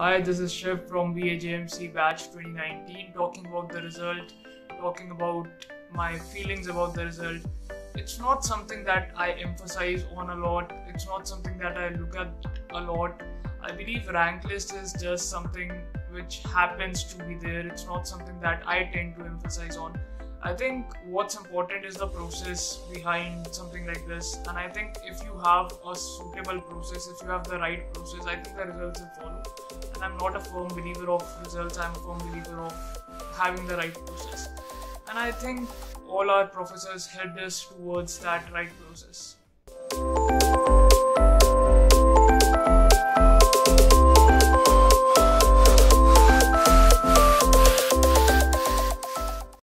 Hi, this is Shiv from BAJMC Batch 2019 talking about the result, talking about my feelings about the result. It's not something that I emphasize on a lot, it's not something that I look at a lot. I believe rank list is just something which happens to be there, it's not something that I tend to emphasize on. I think what's important is the process behind something like this, and I think if you have a suitable process, if you have the right process, I think the results will follow. And I'm not a firm believer of results, I'm a firm believer of having the right process. And I think all our professors helped us towards that right process.